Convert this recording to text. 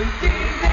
Indeed.